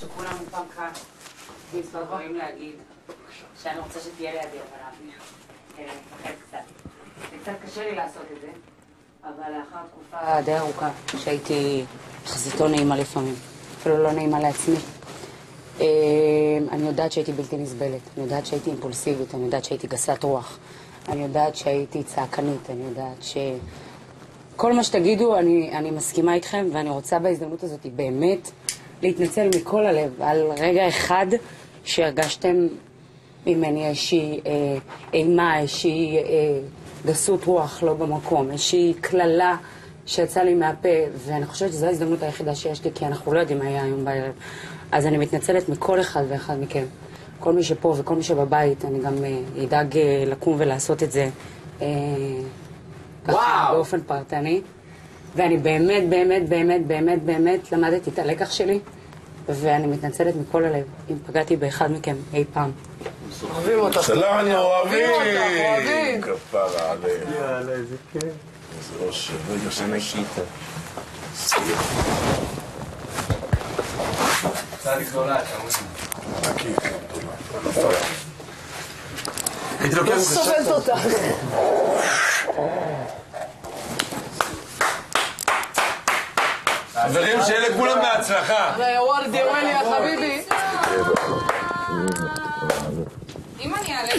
שכולם פעם כאן, יש מספר דברים להגיד, שאני רוצה שתהיה לידי, אבל אני מפחד. זה קצת קשה לי לעשות את זה, אבל לאחר תקופה די ארוכה, שהייתי לא נעימה לפעמים, אפילו לא נעימה לעצמי. אה, אני יודעת שהייתי בלתי נסבלת, אני יודעת שהייתי אימפולסיבית, אני יודעת שהייתי גסת רוח, אני יודעת שהייתי צעקנית, אני יודעת ש... כל מה שתגידו, אני, אני מסכימה איתכם, ואני רוצה בהזדמנות הזאת באמת להתנצל מכל הלב על רגע אחד שהרגשתם ממני איזושהי אה, אימה, איזושהי אה, גסות רוח לא במקום, איזושהי קללה שיצאה לי מהפה, ואני חושבת שזו ההזדמנות היחידה שיש לי, כי אנחנו לא יודעים מה יהיה היום בערב. אז אני מתנצלת מכל אחד ואחד מכם. כל מי שפה וכל מי שבבית, אני גם אה, אדאג אה, לקום ולעשות את זה. אה, ככה באופן פרטני, ואני באמת, באמת, באמת, באמת, באמת למדתי את הלקח שלי, ואני מתנצלת מכל הלב אם פגעתי באחד מכם אי פעם. אוהבים אותך. שלנו אוהבים! אותך, אוהבים. כפרה עליהם. יאללה, איזה כיף. איזה אושר. רגע גדולה. הייתי לוקח לא סובלת אותך. חברים, שיהיה לכולם בהצלחה. וורדי וולי יא חביבי. אם אני אעלה